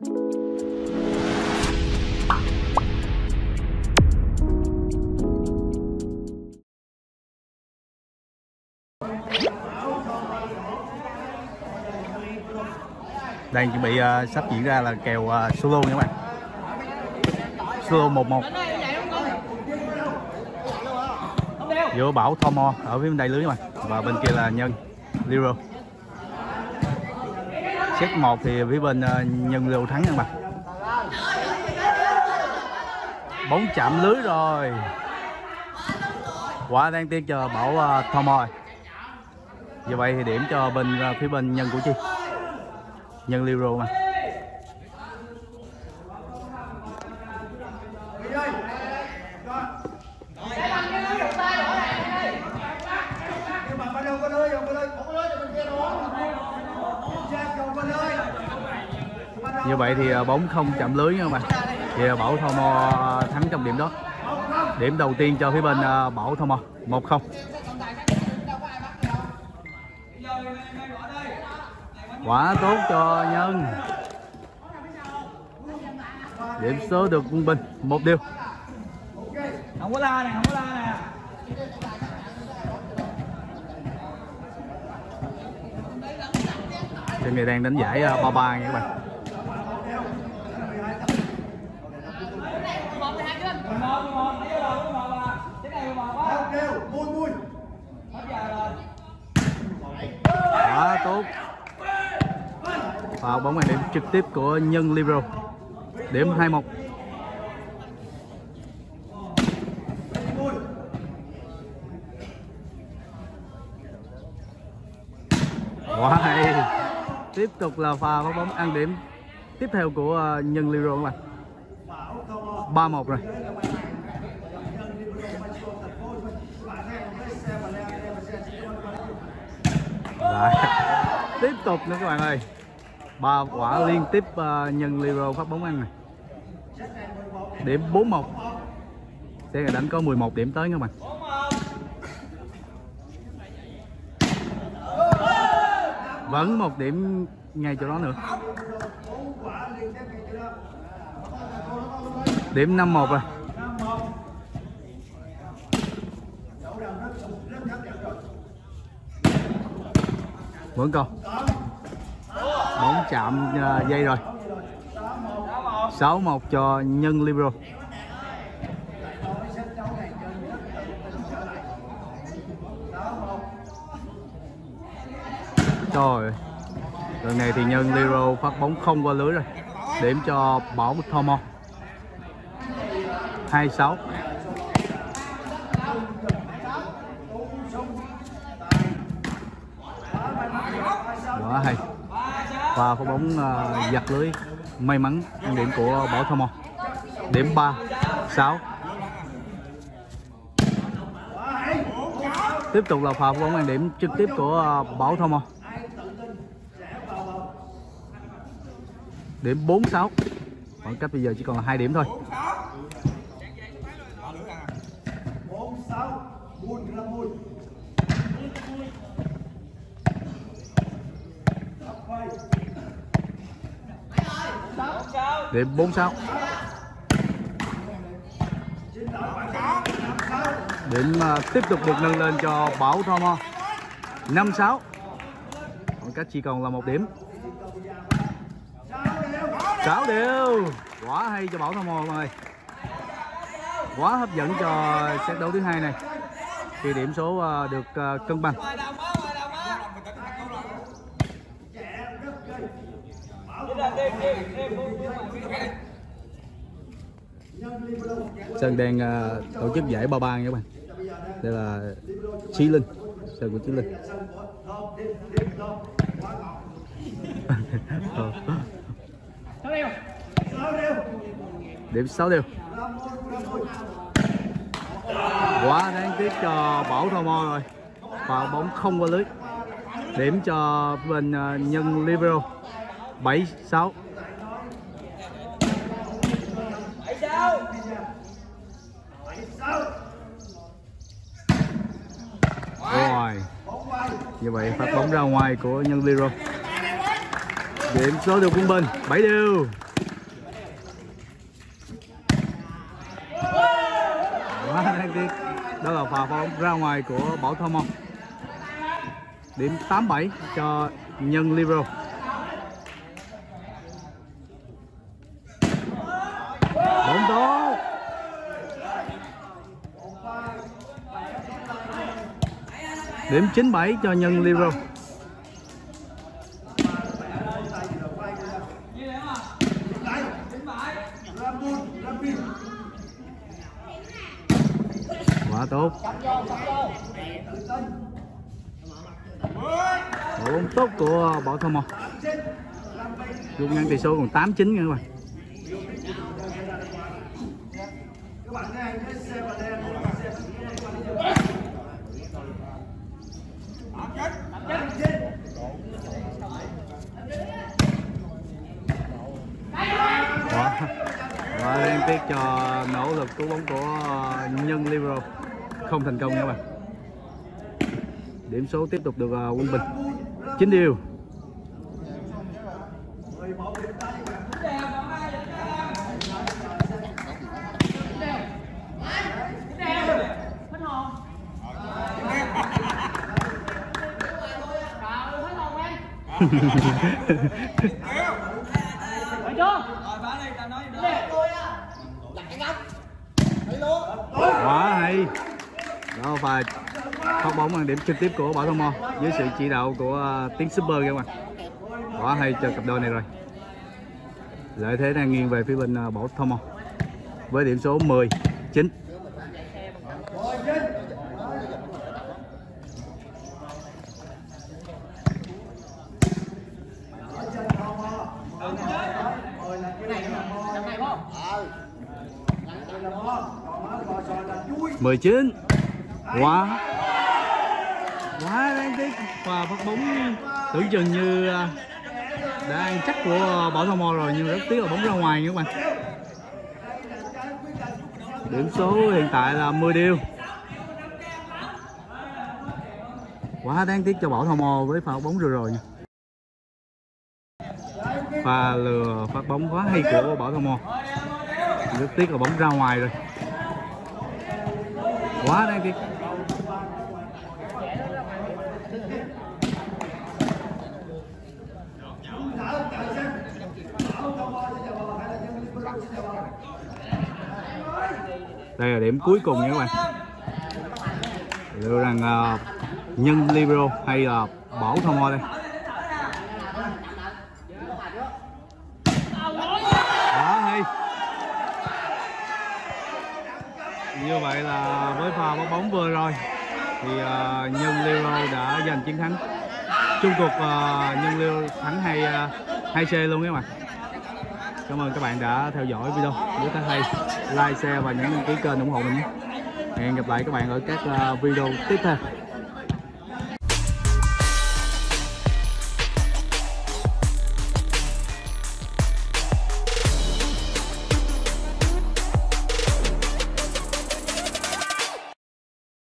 đang chuẩn bị uh, sắp diễn ra là kèo uh, solo nha các bạn. Solo 11 giữa Bảo Thomo ở phía bên đây lưới các bạn. Và bên kia là Nhân Liro set 1 thì phía bên ờ, Nhân Liro thắng các bạn. Bóng chạm lưới rồi. Quả đang tiên chờ Bảo ờ, thom Thomo như vậy thì điểm cho bên ờ, phía bên Nhân Củ Chi. Nhân Liro mà. Như vậy thì à, bóng không chạm lưới nha các bạn. Thì à, Bảo Thomo thắng trong điểm đó. Điểm đầu tiên cho phía bên à, Bảo Thomo 1-0 quả tốt cho nhân. Điểm số được quân bình một điều. Không có la nè không có la nè Team này đang đánh giải ba ba nha các bạn một hai chưa một một nãy giờ rồi một à cái này một á hết giờ rồi quá tốt vào bóng ngoài điểm trực tiếp của nhân libero điểm 21 wow. tiếp tục là pha phát bóng ăn điểm tiếp theo của ờ, nhân libero các bạn ba một rồi Rồi tiếp tục nữa các bạn ơi. Ba quả liên tiếp uh, nhân Liro phát bóng ăn này. Điểm 41 sẽ là đánh có 11 điểm tới các bạn. Vẫn một điểm ngay chỗ đó nữa. Điểm 51 rồi. Vẫn còn bóng chạm à, dây rồi. 6-1 cho nhân Libro. Trời, Lần này thì nhân Libro phát bóng không qua lưới rồi. Điểm cho Bảo Thomo 26 Quá hay. Và pha bóng uh, à, giặt lưới may mắn ăn điểm của Bảo Thơ Thomo điểm 3 6 tiếp tục là pha bóng ăn điểm trực tiếp của uh, Bảo Thomo điểm 4 6 khoảng cách bây giờ chỉ còn là hai điểm thôi. Điểm 46 điểm uh, tiếp tục được nâng lên cho Bảo Thomo 56 khoảng cách chỉ còn là một điểm. 6 điều quá hay cho Bảo Thomo mọi người. Quá hấp dẫn cho set đấu thứ hai này. Khi điểm số uh, được uh, cân bằng. Sơn đang uh, tổ chức giải ba ba nha các bạn. Đây là Chí Linh Sơn của Chí Linh. Điểm 6 điều Quá đáng tiếc cho Bảo Thomo rồi. Và bóng không qua lưới. Điểm cho bên uh, nhân Libero 7 6 ngoài. Như vậy phát bóng ra ngoài của nhân Liro điểm số được quân bình 7 điều quá đó là pha bóng ra ngoài của Bảo Thơ Mông. Điểm 87 cho nhân Libro điểm 97 cho nhân Liro quá tốt. Ổn tốt của Bảo Thông Mông Rút ngăn tỷ số còn 8-9 nha các bạn. Quá đáng tiếc cho nỗ lực cứu bóng của Nhân Libero không thành công nha các bạn điểm số tiếp tục được uh, quân bình 9 điều Phải chưa? Rồi phá đi, tao nói gì nữa quá hay. Đó và phát bóng bằng điểm trực tiếp của Bảo Thông Mo dưới sự chỉ đạo của uh, Tiến Super các bạn. Quá hay cho cặp đôi này rồi. Lợi thế đang nghiêng về phía bên uh, Bảo Thông Mo với điểm số 10 9 19 quá. Quá đáng tiếc. Và phát bóng tưởng chừng như à, đã ăn chắc của Bảo Thông Mo rồi nhưng rất tiếc là bóng ra ngoài nha các bạn. Điểm số hiện tại là 10 điều. Quá đáng tiếc cho Bảo Thông Mo với pha bóng vừa rồi nha. Pha lừa phát bóng quá hay của Bảo Thông Mo rất tiếc là bóng ra ngoài rồi. Quá đáng tiếc đây là điểm cuối cùng nha các bạn. Liệu rằng uh, nhân libero hay là bảo thông đây quá hay như vậy là với pha bóng bóng vừa rồi thì uh, nhân libero đã giành chiến thắng. Chung cuộc uh, nhân liêu thắng hai uh, hai c luôn các bạn cảm ơn các bạn đã theo dõi video. Nếu thấy hay like share và nhấn đăng ký kênh ủng hộ mình nhé. Hẹn gặp lại các bạn ở các uh, video tiếp theo.